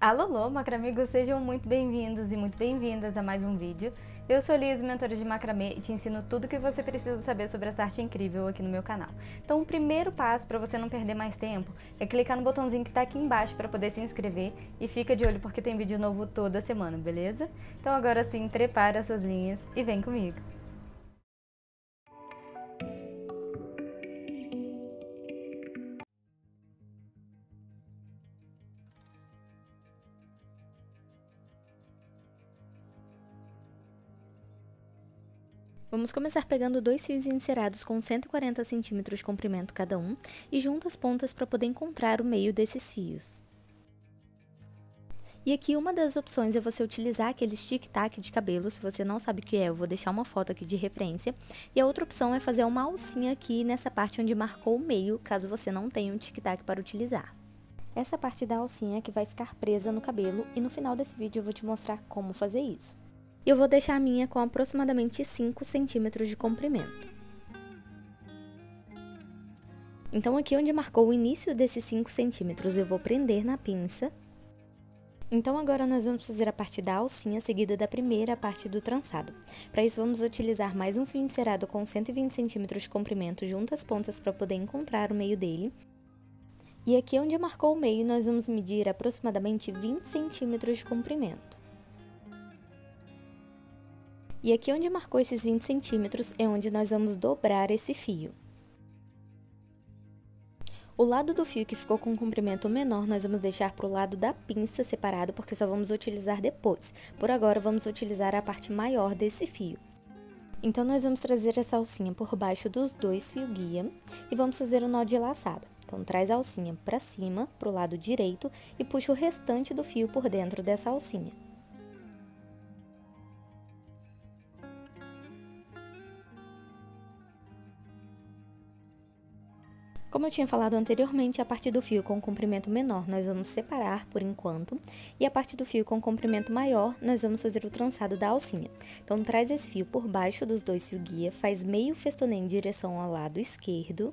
Alô, alô, macramigos, sejam muito bem-vindos e muito bem-vindas a mais um vídeo. Eu sou Liz, mentora de macramê e te ensino tudo o que você precisa saber sobre essa arte incrível aqui no meu canal. Então o primeiro passo para você não perder mais tempo é clicar no botãozinho que está aqui embaixo para poder se inscrever e fica de olho porque tem vídeo novo toda semana, beleza? Então agora sim, prepara suas linhas e vem comigo! Vamos começar pegando dois fios encerados com 140 centímetros de comprimento cada um e junta as pontas para poder encontrar o meio desses fios. E aqui uma das opções é você utilizar aquele tic-tac de cabelo, se você não sabe o que é, eu vou deixar uma foto aqui de referência. E a outra opção é fazer uma alcinha aqui nessa parte onde marcou o meio, caso você não tenha um tic-tac para utilizar. Essa parte da alcinha que vai ficar presa no cabelo e no final desse vídeo eu vou te mostrar como fazer isso. Eu vou deixar a minha com aproximadamente 5 centímetros de comprimento. Então aqui onde marcou o início desses 5 centímetros, eu vou prender na pinça. Então agora nós vamos fazer a parte da alcinha seguida da primeira parte do trançado. Para isso vamos utilizar mais um fio encerado com 120 centímetros de comprimento junto às pontas para poder encontrar o meio dele. E aqui onde marcou o meio, nós vamos medir aproximadamente 20 centímetros de comprimento. E aqui onde marcou esses 20 centímetros é onde nós vamos dobrar esse fio. O lado do fio que ficou com um comprimento menor, nós vamos deixar para o lado da pinça separado, porque só vamos utilizar depois. Por agora, vamos utilizar a parte maior desse fio. Então, nós vamos trazer essa alcinha por baixo dos dois fio guia e vamos fazer o nó de laçada. Então, traz a alcinha para cima, para o lado direito e puxa o restante do fio por dentro dessa alcinha. Como eu tinha falado anteriormente, a parte do fio com comprimento menor nós vamos separar por enquanto, e a parte do fio com comprimento maior nós vamos fazer o trançado da alcinha. Então, traz esse fio por baixo dos dois fio guia, faz meio festonê em direção ao lado esquerdo,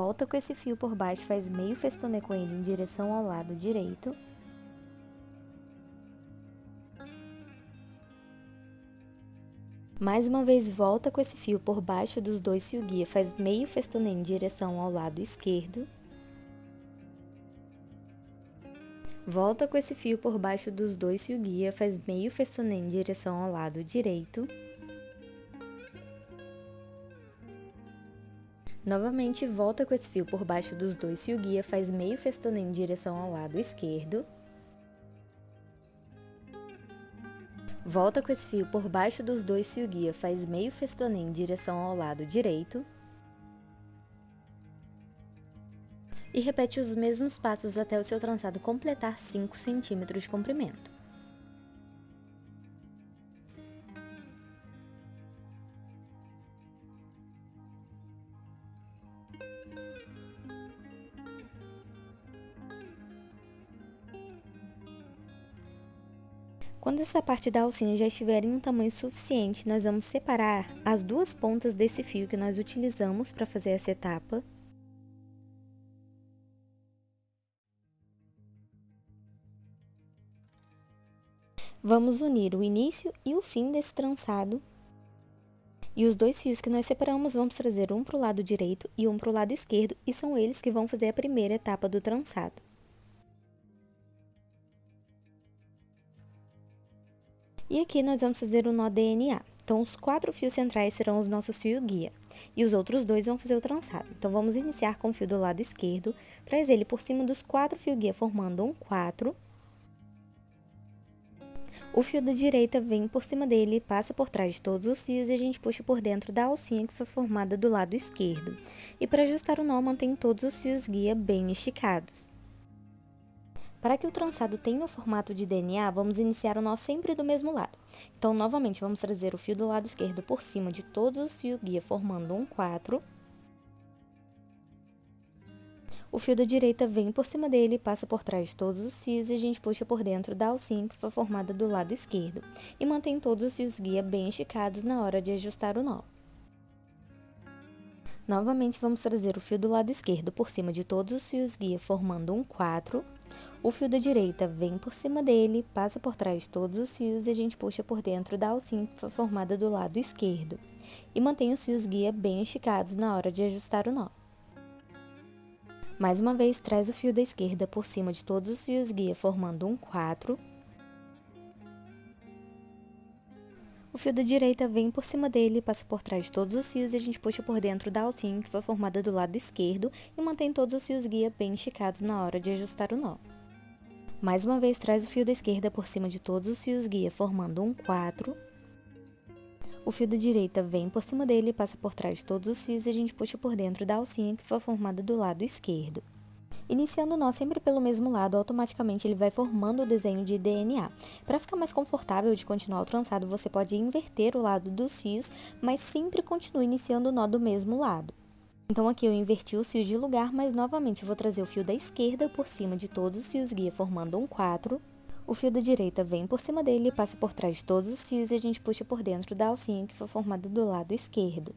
Volta com esse fio por baixo, faz meio festonê com ele em direção ao lado direito. Mais uma vez, volta com esse fio por baixo dos dois fio guia, faz meio festonê em direção ao lado esquerdo. Volta com esse fio por baixo dos dois fio guia, faz meio festonê em direção ao lado direito. Novamente, volta com esse fio por baixo dos dois fio guia, faz meio festonê em direção ao lado esquerdo. Volta com esse fio por baixo dos dois fio guia, faz meio festonê em direção ao lado direito. E repete os mesmos passos até o seu trançado completar 5 centímetros de comprimento. Quando essa parte da alcinha já estiver em um tamanho suficiente, nós vamos separar as duas pontas desse fio que nós utilizamos para fazer essa etapa. Vamos unir o início e o fim desse trançado. E os dois fios que nós separamos, vamos trazer um para o lado direito e um para o lado esquerdo, e são eles que vão fazer a primeira etapa do trançado. E aqui nós vamos fazer o nó DNA. Então, os quatro fios centrais serão os nossos fios guia, e os outros dois vão fazer o trançado. Então, vamos iniciar com o fio do lado esquerdo, traz ele por cima dos quatro fios guia, formando um quatro. O fio da direita vem por cima dele, passa por trás de todos os fios e a gente puxa por dentro da alcinha que foi formada do lado esquerdo. E para ajustar o nó, mantém todos os fios guia bem esticados. Para que o trançado tenha o formato de DNA, vamos iniciar o nó sempre do mesmo lado. Então, novamente, vamos trazer o fio do lado esquerdo por cima de todos os fios guia, formando um 4. O fio da direita vem por cima dele, passa por trás de todos os fios e a gente puxa por dentro da alcinha que foi formada do lado esquerdo e mantém todos os fios guia bem esticados na hora de ajustar o nó. Novamente vamos trazer o fio do lado esquerdo por cima de todos os fios guia formando um 4. O fio da direita vem por cima dele, passa por trás de todos os fios e a gente puxa por dentro da alcinha formada do lado esquerdo e mantém os fios guia bem esticados na hora de ajustar o nó. Mais uma vez, traz o fio da esquerda por cima de todos os fios guia, formando um 4. O fio da direita vem por cima dele, passa por trás de todos os fios e a gente puxa por dentro da foi formada do lado esquerdo e mantém todos os fios guia bem esticados na hora de ajustar o nó. Mais uma vez, traz o fio da esquerda por cima de todos os fios guia, formando um 4. O fio da direita vem por cima dele, passa por trás de todos os fios e a gente puxa por dentro da alcinha que foi formada do lado esquerdo. Iniciando o nó sempre pelo mesmo lado, automaticamente ele vai formando o desenho de DNA. Para ficar mais confortável de continuar o trançado, você pode inverter o lado dos fios, mas sempre continue iniciando o nó do mesmo lado. Então aqui eu inverti os fios de lugar, mas novamente vou trazer o fio da esquerda por cima de todos os fios guia, formando um 4. O fio da direita vem por cima dele, passa por trás de todos os fios e a gente puxa por dentro da alcinha que foi formada do lado esquerdo.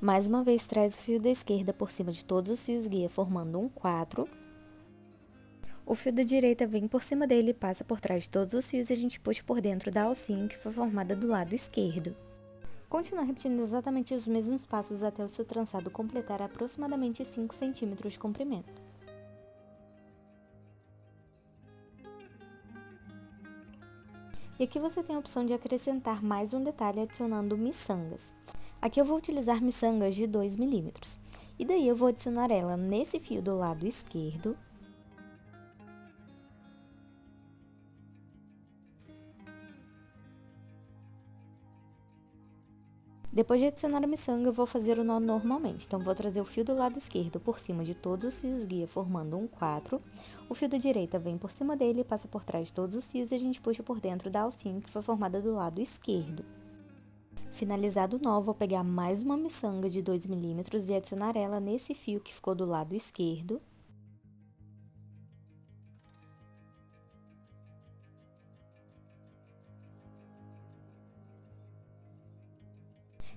Mais uma vez, traz o fio da esquerda por cima de todos os fios guia, formando um 4. O fio da direita vem por cima dele, passa por trás de todos os fios e a gente puxa por dentro da alcinha que foi formada do lado esquerdo. Continue repetindo exatamente os mesmos passos até o seu trançado completar aproximadamente 5 centímetros de comprimento. E aqui você tem a opção de acrescentar mais um detalhe adicionando miçangas. Aqui eu vou utilizar miçangas de 2 milímetros. E daí eu vou adicionar ela nesse fio do lado esquerdo. Depois de adicionar a miçanga, eu vou fazer o nó normalmente. Então, vou trazer o fio do lado esquerdo por cima de todos os fios guia, formando um 4. O fio da direita vem por cima dele, passa por trás de todos os fios e a gente puxa por dentro da alcinha que foi formada do lado esquerdo. Finalizado o nó, vou pegar mais uma miçanga de 2 milímetros e adicionar ela nesse fio que ficou do lado esquerdo.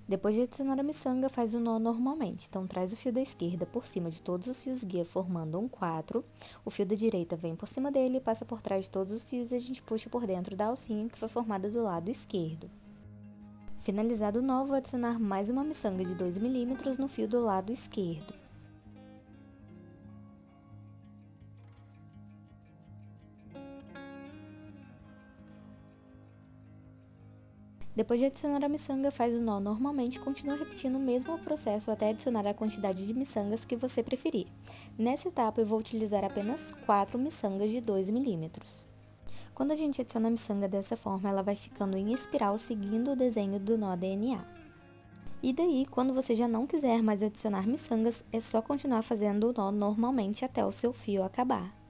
Depois de adicionar a miçanga, faz o nó normalmente. Então, traz o fio da esquerda por cima de todos os fios guia, formando um 4. O fio da direita vem por cima dele, passa por trás de todos os fios e a gente puxa por dentro da alcinha que foi formada do lado esquerdo. Finalizado o nó, vou adicionar mais uma miçanga de 2 milímetros no fio do lado esquerdo. Depois de adicionar a miçanga, faz o nó normalmente e continua repetindo o mesmo processo até adicionar a quantidade de miçangas que você preferir. Nessa etapa, eu vou utilizar apenas 4 miçangas de 2 milímetros. Quando a gente adiciona a miçanga dessa forma, ela vai ficando em espiral seguindo o desenho do nó DNA. E daí, quando você já não quiser mais adicionar miçangas, é só continuar fazendo o nó normalmente até o seu fio acabar.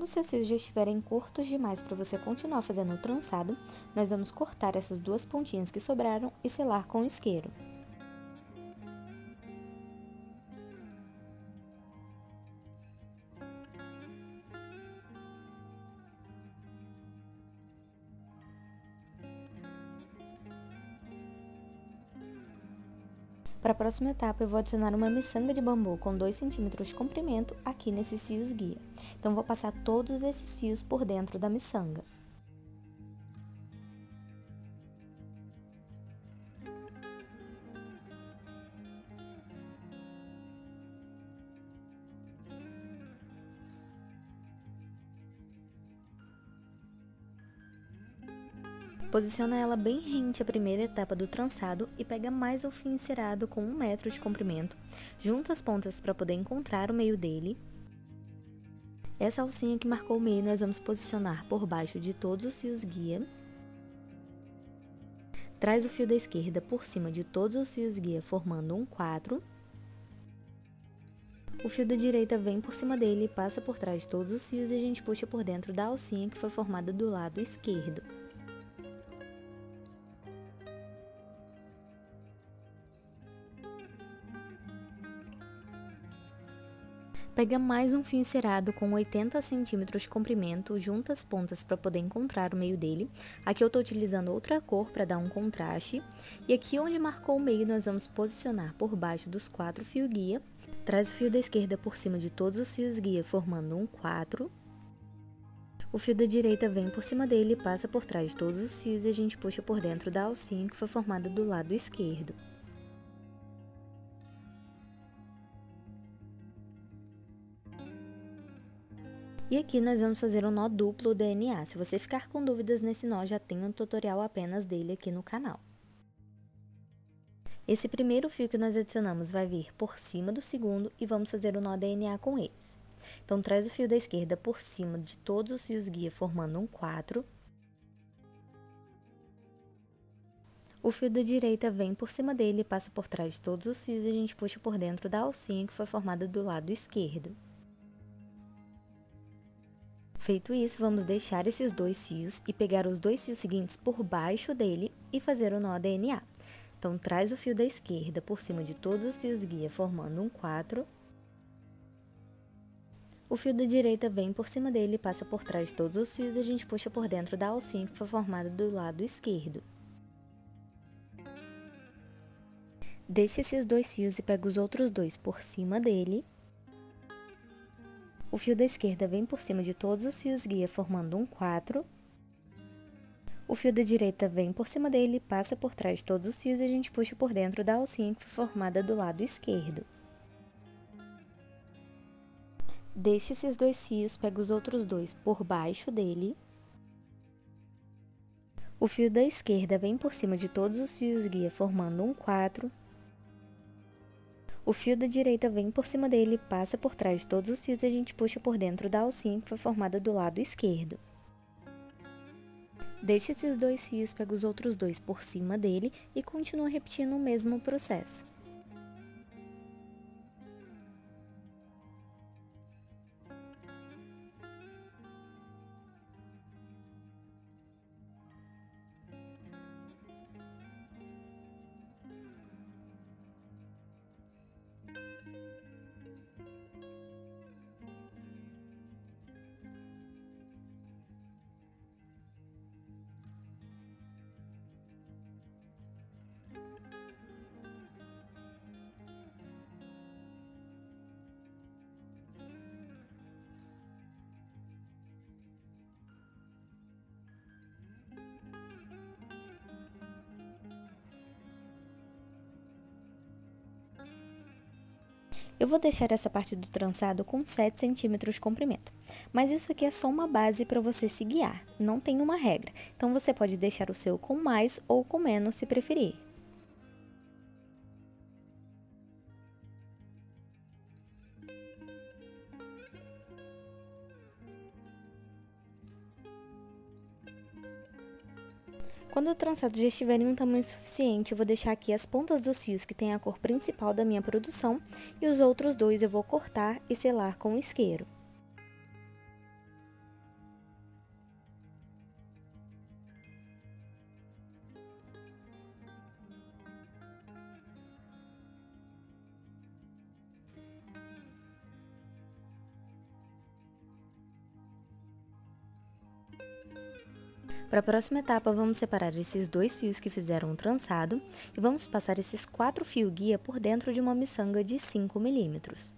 Quando seus fios já estiverem curtos demais para você continuar fazendo o trançado, nós vamos cortar essas duas pontinhas que sobraram e selar com isqueiro. Para a próxima etapa, eu vou adicionar uma miçanga de bambu com 2 cm de comprimento aqui nesses fios guia. Então, vou passar todos esses fios por dentro da miçanga. Posiciona ela bem rente à primeira etapa do trançado e pega mais um fio encerado com um metro de comprimento. Junta as pontas para poder encontrar o meio dele. Essa alcinha que marcou o meio nós vamos posicionar por baixo de todos os fios guia Traz o fio da esquerda por cima de todos os fios guia, formando um 4. O fio da direita vem por cima dele, passa por trás de todos os fios e a gente puxa por dentro da alcinha que foi formada do lado esquerdo. Pega mais um fio encerado com 80 centímetros de comprimento, junta as pontas para poder encontrar o meio dele. Aqui eu estou utilizando outra cor para dar um contraste. E aqui onde marcou o meio, nós vamos posicionar por baixo dos quatro fios guia. Traz o fio da esquerda por cima de todos os fios guia, formando um 4. O fio da direita vem por cima dele, passa por trás de todos os fios e a gente puxa por dentro da alcinha que foi formada do lado esquerdo. E aqui nós vamos fazer um nó duplo DNA. Se você ficar com dúvidas nesse nó, já tem um tutorial apenas dele aqui no canal. Esse primeiro fio que nós adicionamos vai vir por cima do segundo e vamos fazer o nó DNA com eles. Então, traz o fio da esquerda por cima de todos os fios guia, formando um 4. O fio da direita vem por cima dele, passa por trás de todos os fios e a gente puxa por dentro da alcinha que foi formada do lado esquerdo. Feito isso, vamos deixar esses dois fios e pegar os dois fios seguintes por baixo dele e fazer o nó DNA. Então, traz o fio da esquerda por cima de todos os fios guia, formando um 4. O fio da direita vem por cima dele, passa por trás de todos os fios e a gente puxa por dentro da alcinha que foi formada do lado esquerdo. Deixe esses dois fios e pega os outros dois por cima dele o fio da esquerda vem por cima de todos os fios guia, formando um 4. O fio da direita vem por cima dele, passa por trás de todos os fios e a gente puxa por dentro da alcinha que foi formada do lado esquerdo. Deixe esses dois fios, pega os outros dois por baixo dele. O fio da esquerda vem por cima de todos os fios guia, formando um 4. O fio da direita vem por cima dele, passa por trás de todos os fios e a gente puxa por dentro da alcinha que foi formada do lado esquerdo. Deixe esses dois fios, pega os outros dois por cima dele e continua repetindo o mesmo processo. Eu vou deixar essa parte do trançado com 7 centímetros de comprimento, mas isso aqui é só uma base para você se guiar, não tem uma regra, então você pode deixar o seu com mais ou com menos se preferir. Quando o trançado já estiver em um tamanho suficiente, eu vou deixar aqui as pontas dos fios que tem a cor principal da minha produção e os outros dois eu vou cortar e selar com isqueiro. Para a próxima etapa, vamos separar esses dois fios que fizeram o trançado e vamos passar esses quatro fios guia por dentro de uma miçanga de 5 milímetros.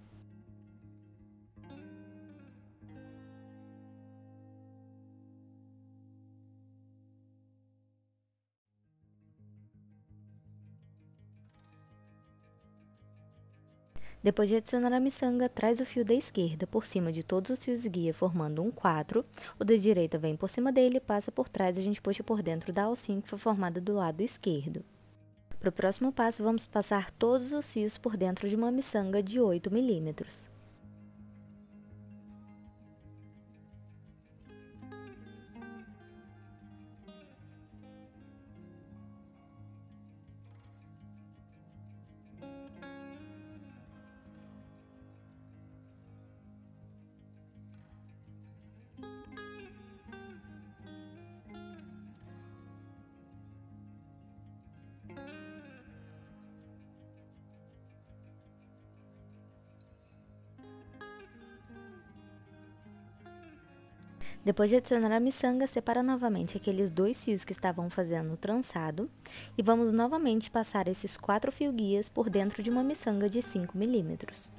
Depois de adicionar a miçanga, traz o fio da esquerda por cima de todos os fios guia, formando um 4. O da direita vem por cima dele, passa por trás e a gente puxa por dentro da alcinha que foi formada do lado esquerdo. Para o próximo passo, vamos passar todos os fios por dentro de uma miçanga de 8 milímetros. Depois de adicionar a miçanga, separa novamente aqueles dois fios que estavam fazendo o trançado e vamos novamente passar esses quatro fio guias por dentro de uma miçanga de 5 milímetros.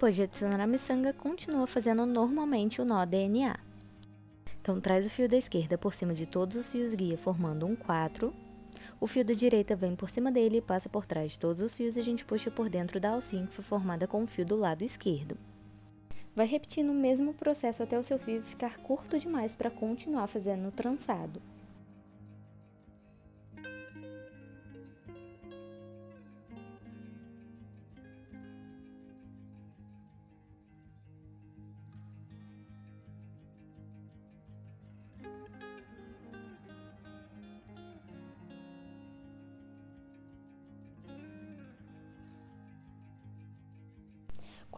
Depois de adicionar a miçanga, continua fazendo normalmente o nó DNA. Então, traz o fio da esquerda por cima de todos os fios guia, formando um 4. O fio da direita vem por cima dele e passa por trás de todos os fios e a gente puxa por dentro da alcinha que foi formada com o fio do lado esquerdo. Vai repetindo o mesmo processo até o seu fio ficar curto demais para continuar fazendo o trançado.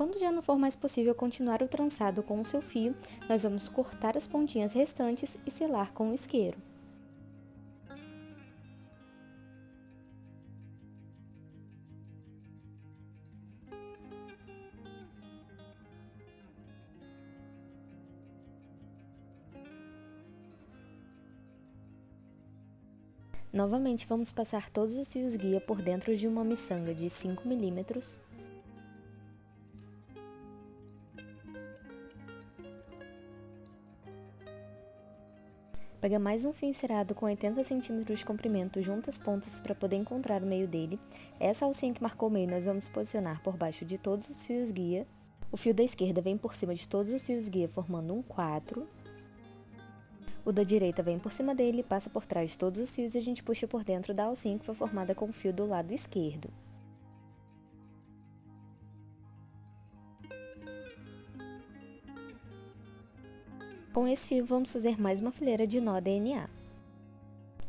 Quando já não for mais possível continuar o trançado com o seu fio, nós vamos cortar as pontinhas restantes e selar com o isqueiro. Novamente vamos passar todos os fios guia por dentro de uma miçanga de 5 milímetros Pega mais um fio encerado com 80 cm de comprimento junto às pontas para poder encontrar o meio dele. Essa alcinha que marcou o meio nós vamos posicionar por baixo de todos os fios guia. O fio da esquerda vem por cima de todos os fios guia formando um 4. O da direita vem por cima dele, passa por trás de todos os fios e a gente puxa por dentro da alcinha que foi formada com o fio do lado esquerdo. Com esse fio, vamos fazer mais uma fileira de nó DNA.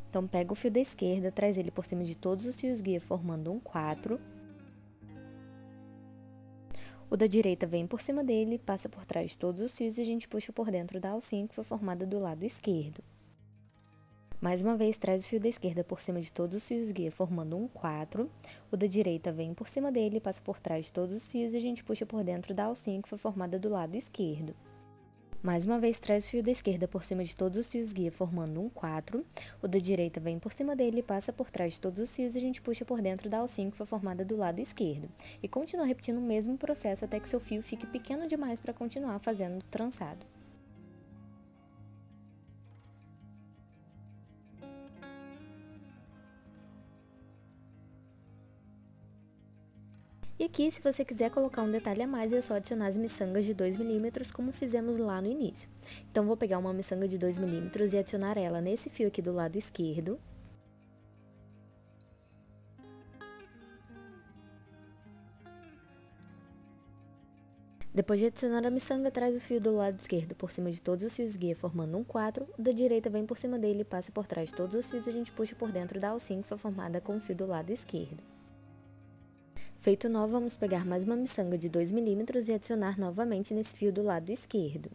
Então, pega o fio da esquerda, traz ele por cima de todos os fios guia, formando um 4. O da direita vem por cima dele, passa por trás de todos os fios e a gente puxa por dentro da alcinha que foi formada do lado esquerdo. Mais uma vez, traz o fio da esquerda por cima de todos os fios guia, formando um 4. O da direita vem por cima dele, passa por trás de todos os fios e a gente puxa por dentro da alcinha que foi formada do lado esquerdo. Mais uma vez, traz o fio da esquerda por cima de todos os fios guia, formando um 4. O da direita vem por cima dele, passa por trás de todos os fios e a gente puxa por dentro da alcinha que foi formada do lado esquerdo. E continua repetindo o mesmo processo até que seu fio fique pequeno demais para continuar fazendo o trançado. E aqui, se você quiser colocar um detalhe a mais, é só adicionar as miçangas de 2mm, como fizemos lá no início. Então, vou pegar uma miçanga de 2mm e adicionar ela nesse fio aqui do lado esquerdo. Depois de adicionar a miçanga, traz o fio do lado esquerdo por cima de todos os fios guia, formando um 4. O da direita vem por cima dele e passa por trás de todos os fios e a gente puxa por dentro da alcinha que foi formada com o fio do lado esquerdo. Feito nó, vamos pegar mais uma miçanga de 2mm e adicionar novamente nesse fio do lado esquerdo.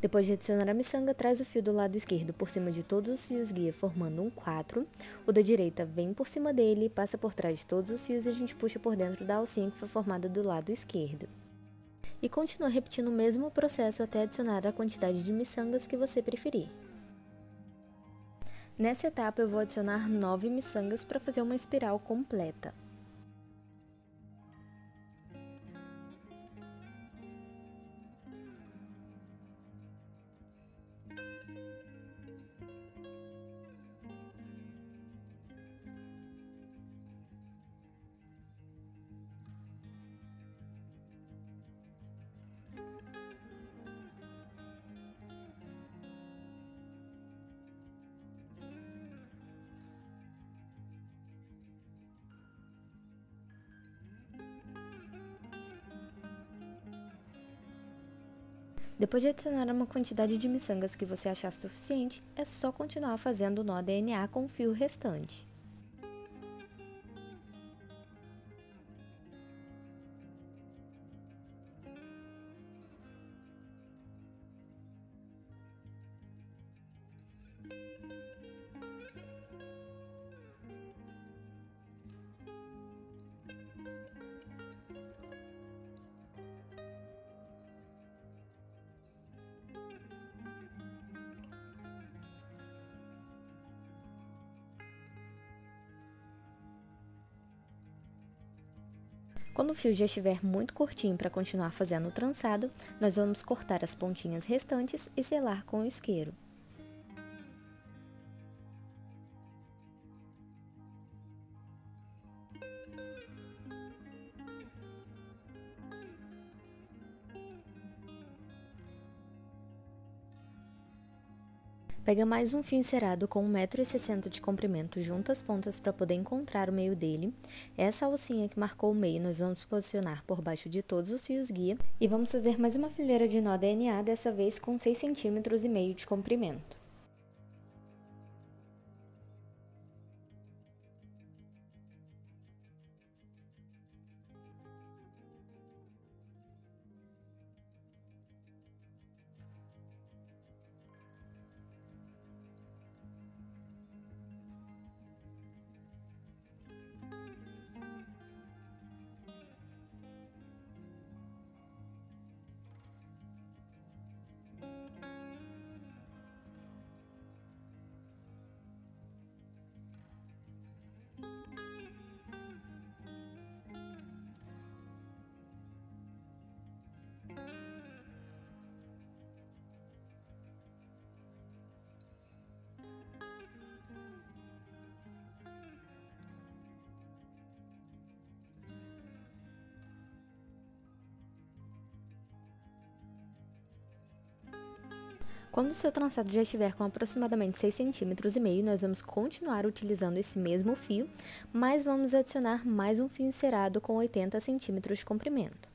Depois de adicionar a miçanga, traz o fio do lado esquerdo por cima de todos os fios guia, formando um 4. O da direita vem por cima dele, passa por trás de todos os fios e a gente puxa por dentro da alcinha que foi formada do lado esquerdo. E continua repetindo o mesmo processo até adicionar a quantidade de miçangas que você preferir. Nessa etapa eu vou adicionar 9 miçangas para fazer uma espiral completa. Depois de adicionar uma quantidade de miçangas que você achar suficiente, é só continuar fazendo o nó DNA com o fio restante. Quando o fio já estiver muito curtinho para continuar fazendo o trançado, nós vamos cortar as pontinhas restantes e selar com o isqueiro. Pega mais um fio encerado com 1,60m de comprimento junto às pontas para poder encontrar o meio dele. Essa alcinha que marcou o meio nós vamos posicionar por baixo de todos os fios guia e vamos fazer mais uma fileira de nó DNA, dessa vez com 6,5 cm de comprimento. Quando o seu trançado já estiver com aproximadamente 6 cm e meio, nós vamos continuar utilizando esse mesmo fio, mas vamos adicionar mais um fio encerado com 80 cm de comprimento.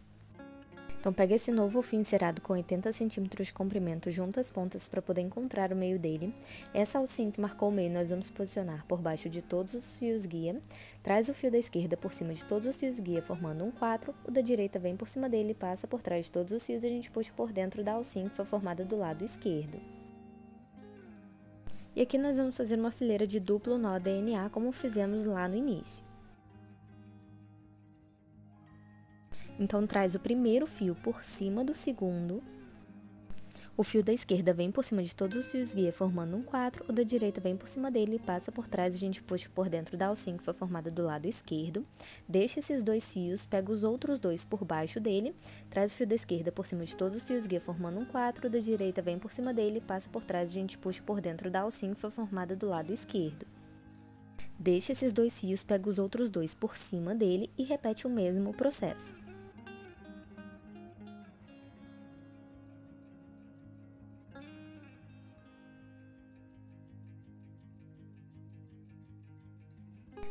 Então, pega esse novo fio encerado com 80 centímetros de comprimento junto às pontas para poder encontrar o meio dele. Essa alcinha que marcou o meio nós vamos posicionar por baixo de todos os fios guia. Traz o fio da esquerda por cima de todos os fios guia, formando um 4. O da direita vem por cima dele passa por trás de todos os fios e a gente puxa por dentro da alcinha que foi formada do lado esquerdo. E aqui nós vamos fazer uma fileira de duplo nó DNA, como fizemos lá no início. Então, traz o primeiro fio por cima do segundo. O fio da esquerda vem por cima de todos os fios guia, formando um 4. O da direita vem por cima dele e passa por trás. A gente puxa por dentro da alcinha que foi formada do lado esquerdo. Deixa esses dois fios, pega os outros dois por baixo dele. Traz o fio da esquerda por cima de todos os fios guia, formando um 4. O da direita vem por cima dele e passa por trás. A gente puxa por dentro da alcinha que foi formada do lado esquerdo. Deixa esses dois fios, pega os outros dois por cima dele e repete o mesmo processo.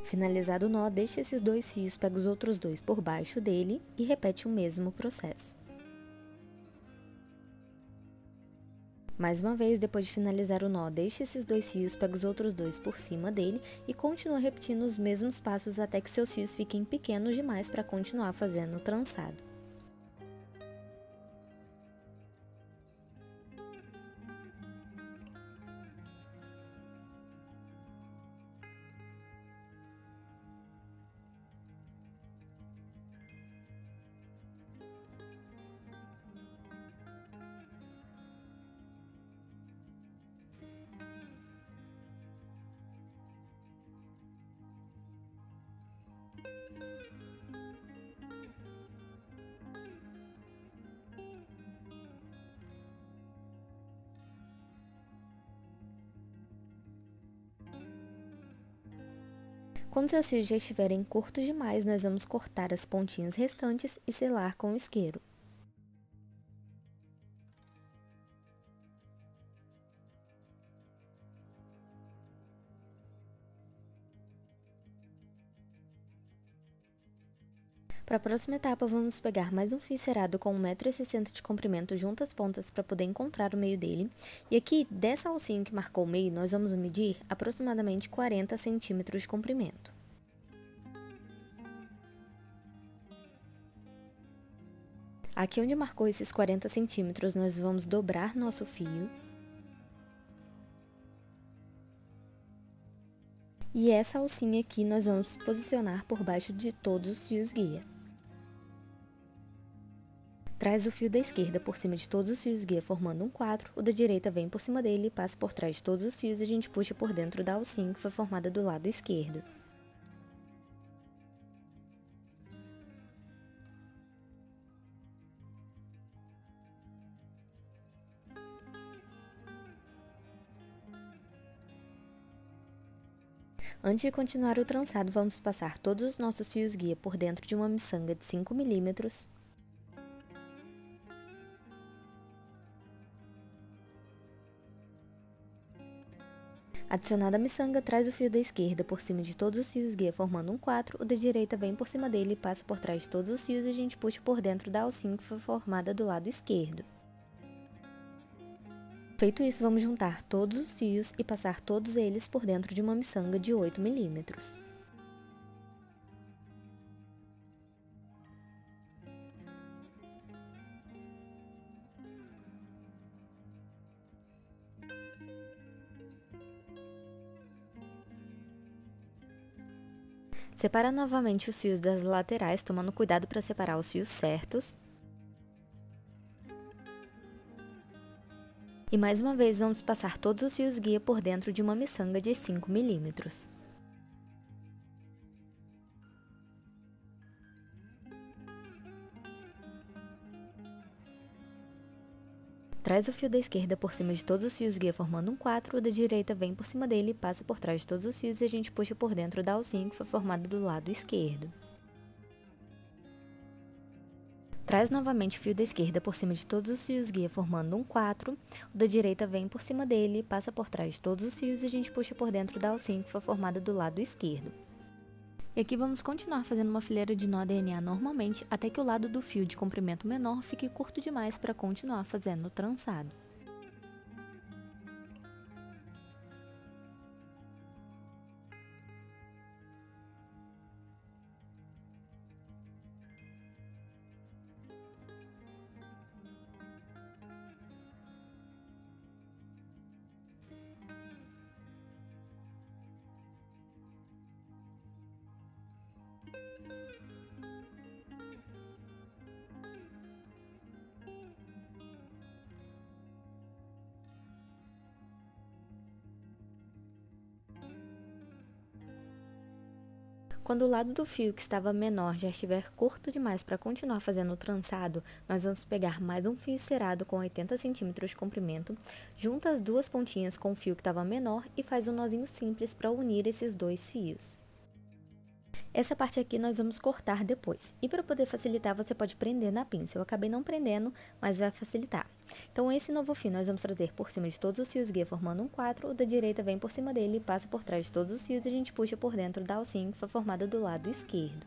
Finalizado o nó, deixe esses dois fios, pega os outros dois por baixo dele e repete o mesmo processo. Mais uma vez, depois de finalizar o nó, deixe esses dois fios, pega os outros dois por cima dele e continua repetindo os mesmos passos até que seus fios fiquem pequenos demais para continuar fazendo o trançado. Quando seus fios já estiverem curtos demais, nós vamos cortar as pontinhas restantes e selar com o isqueiro. Para a próxima etapa, vamos pegar mais um fio encerado com 1,60m de comprimento junto às pontas para poder encontrar o meio dele. E aqui, dessa alcinha que marcou o meio, nós vamos medir aproximadamente 40 centímetros de comprimento. Aqui onde marcou esses 40 centímetros, nós vamos dobrar nosso fio E essa alcinha aqui nós vamos posicionar por baixo de todos os fios guia. Traz o fio da esquerda por cima de todos os fios guia formando um 4, o da direita vem por cima dele e passa por trás de todos os fios e a gente puxa por dentro da alcinha que foi formada do lado esquerdo. Antes de continuar o trançado, vamos passar todos os nossos fios guia por dentro de uma miçanga de 5 milímetros. Adicionada a miçanga, traz o fio da esquerda por cima de todos os fios guia formando um 4, o da direita vem por cima dele e passa por trás de todos os fios e a gente puxa por dentro da alcinha que foi formada do lado esquerdo. Feito isso, vamos juntar todos os fios e passar todos eles por dentro de uma miçanga de 8 milímetros. Separa novamente os fios das laterais, tomando cuidado para separar os fios certos. E mais uma vez vamos passar todos os fios guia por dentro de uma miçanga de 5 milímetros. Traz o fio da esquerda por cima de todos os fios guia formando um 4, o da direita vem por cima dele, passa por trás de todos os fios e a gente puxa por dentro da alcinha que foi formada do lado esquerdo. Traz novamente o fio da esquerda por cima de todos os fios guia formando um 4, o da direita vem por cima dele, passa por trás de todos os fios e a gente puxa por dentro da alcinha que foi formada do lado esquerdo. E aqui vamos continuar fazendo uma fileira de nó DNA normalmente até que o lado do fio de comprimento menor fique curto demais para continuar fazendo o trançado. Quando o lado do fio que estava menor já estiver curto demais para continuar fazendo o trançado, nós vamos pegar mais um fio cerado com 80 centímetros de comprimento, junta as duas pontinhas com o fio que estava menor e faz um nozinho simples para unir esses dois fios. Essa parte aqui nós vamos cortar depois. E para poder facilitar, você pode prender na pinça. Eu acabei não prendendo, mas vai facilitar. Então, esse novo fio nós vamos trazer por cima de todos os fios guia formando um 4. O da direita vem por cima dele, passa por trás de todos os fios e a gente puxa por dentro da alcinha que foi formada do lado esquerdo.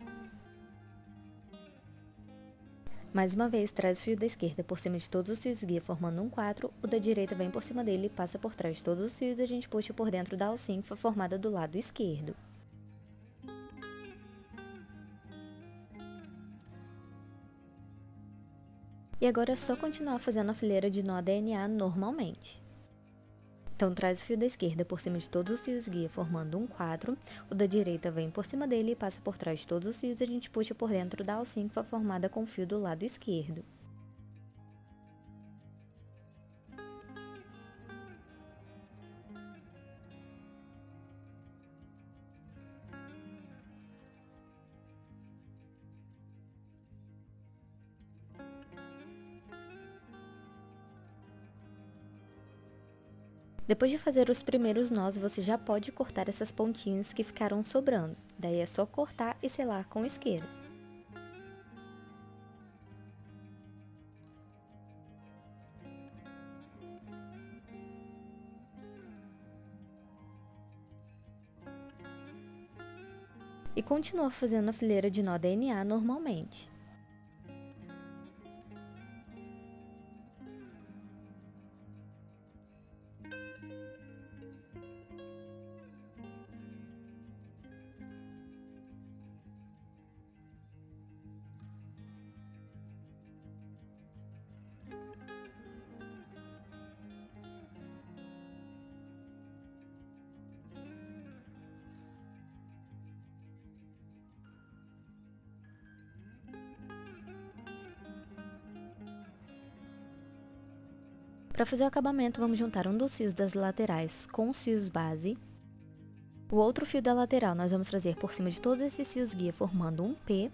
Mais uma vez, traz o fio da esquerda por cima de todos os fios guia formando um 4, o da direita vem por cima dele, passa por trás de todos os fios e a gente puxa por dentro da alcinha que foi formada do lado esquerdo. E agora é só continuar fazendo a fileira de nó DNA normalmente. Então, traz o fio da esquerda por cima de todos os fios guia, formando um 4. O da direita vem por cima dele e passa por trás de todos os fios e a gente puxa por dentro da foi formada com o fio do lado esquerdo. Depois de fazer os primeiros nós, você já pode cortar essas pontinhas que ficaram sobrando. Daí é só cortar e selar com isqueiro. E continua fazendo a fileira de nó DNA normalmente. Para fazer o acabamento, vamos juntar um dos fios das laterais com os fios base. O outro fio da lateral nós vamos trazer por cima de todos esses fios guia formando um P.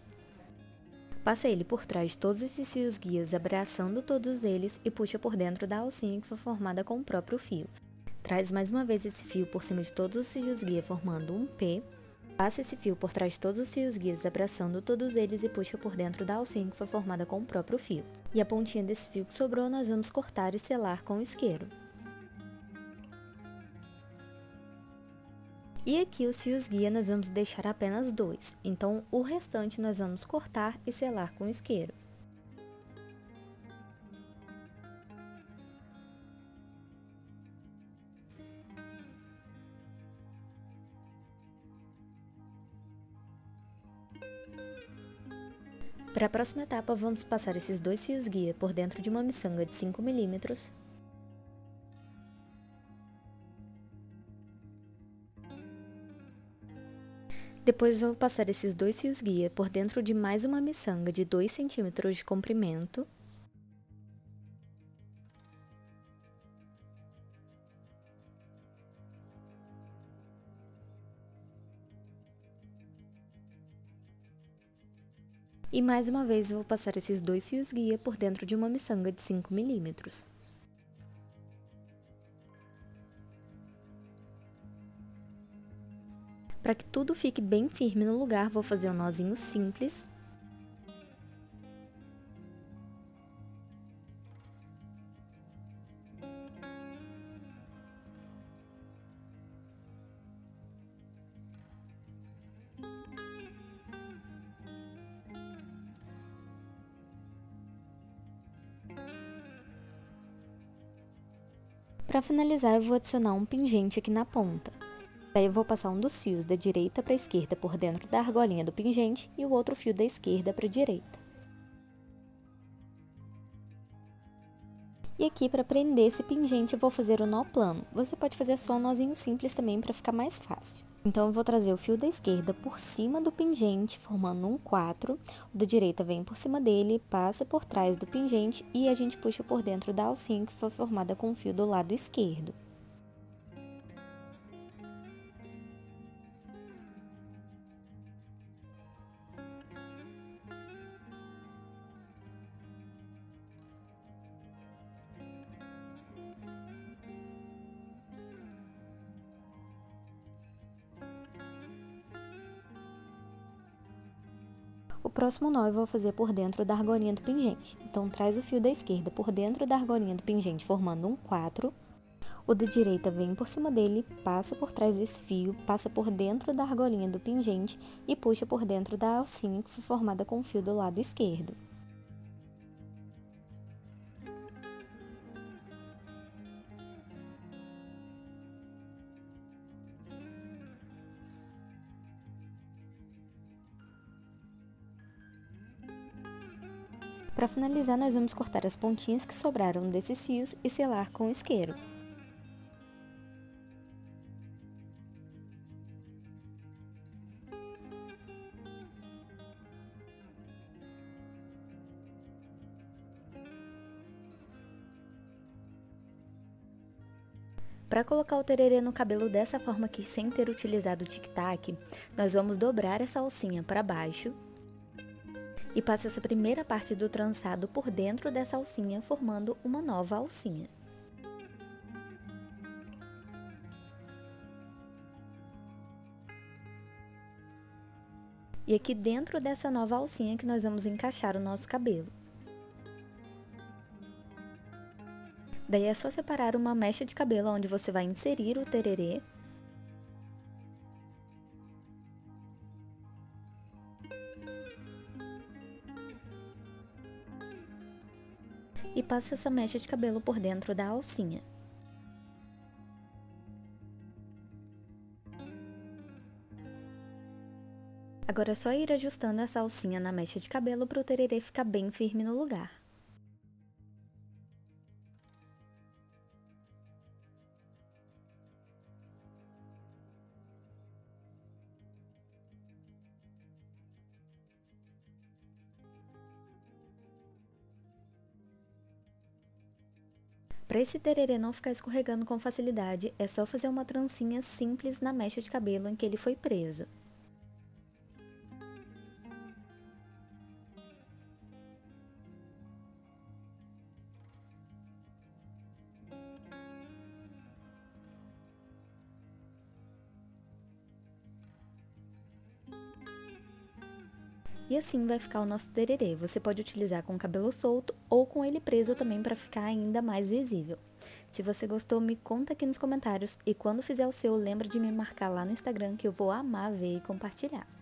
Passa ele por trás de todos esses fios guias, abraçando todos eles e puxa por dentro da alcinha que foi formada com o próprio fio. Traz mais uma vez esse fio por cima de todos os fios guia formando um P. Passa esse fio por trás de todos os fios guias, abraçando todos eles e puxa por dentro da alcinha que foi formada com o próprio fio. E a pontinha desse fio que sobrou nós vamos cortar e selar com o isqueiro. E aqui os fios guia nós vamos deixar apenas dois, então o restante nós vamos cortar e selar com o isqueiro. Para a próxima etapa, vamos passar esses dois fios guia por dentro de uma miçanga de 5 milímetros. Depois vou passar esses dois fios guia por dentro de mais uma miçanga de 2 centímetros de comprimento. E mais uma vez vou passar esses dois fios guia por dentro de uma miçanga de 5 milímetros. Para que tudo fique bem firme no lugar, vou fazer um nozinho simples Para finalizar, eu vou adicionar um pingente aqui na ponta. Daí eu vou passar um dos fios da direita para a esquerda por dentro da argolinha do pingente e o outro fio da esquerda para a direita. E aqui, para prender esse pingente, eu vou fazer o nó plano. Você pode fazer só um nozinho simples também para ficar mais fácil. Então, eu vou trazer o fio da esquerda por cima do pingente, formando um 4. O da direita vem por cima dele, passa por trás do pingente e a gente puxa por dentro da alcinha que foi formada com o fio do lado esquerdo. Próximo nó eu vou fazer por dentro da argolinha do pingente. Então, traz o fio da esquerda por dentro da argolinha do pingente, formando um 4. O da direita vem por cima dele, passa por trás desse fio, passa por dentro da argolinha do pingente e puxa por dentro da alcinha que foi formada com o fio do lado esquerdo. Para finalizar, nós vamos cortar as pontinhas que sobraram desses fios e selar com o isqueiro. Para colocar o tererê no cabelo dessa forma aqui, sem ter utilizado o tic-tac, nós vamos dobrar essa alcinha para baixo e passa essa primeira parte do trançado por dentro dessa alcinha, formando uma nova alcinha. E aqui dentro dessa nova alcinha que nós vamos encaixar o nosso cabelo. Daí é só separar uma mecha de cabelo onde você vai inserir o tererê e passa essa mecha de cabelo por dentro da alcinha. Agora é só ir ajustando essa alcinha na mecha de cabelo para o tererê ficar bem firme no lugar. Para esse tererê não ficar escorregando com facilidade, é só fazer uma trancinha simples na mecha de cabelo em que ele foi preso. E assim vai ficar o nosso tererê. Você pode utilizar com o cabelo solto ou com ele preso também para ficar ainda mais visível. Se você gostou, me conta aqui nos comentários e quando fizer o seu, lembra de me marcar lá no Instagram que eu vou amar ver e compartilhar.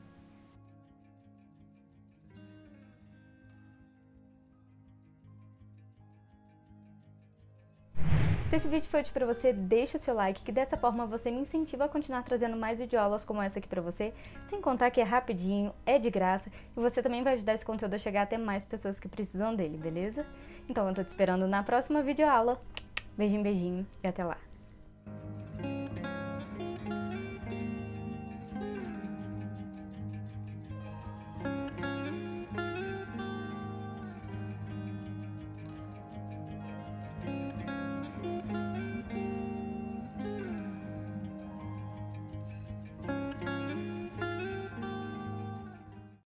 Se esse vídeo foi útil para você, deixa o seu like, que dessa forma você me incentiva a continuar trazendo mais videoaulas como essa aqui para você, sem contar que é rapidinho, é de graça, e você também vai ajudar esse conteúdo a chegar até mais pessoas que precisam dele, beleza? Então eu tô te esperando na próxima videoaula. Beijinho, beijinho e até lá!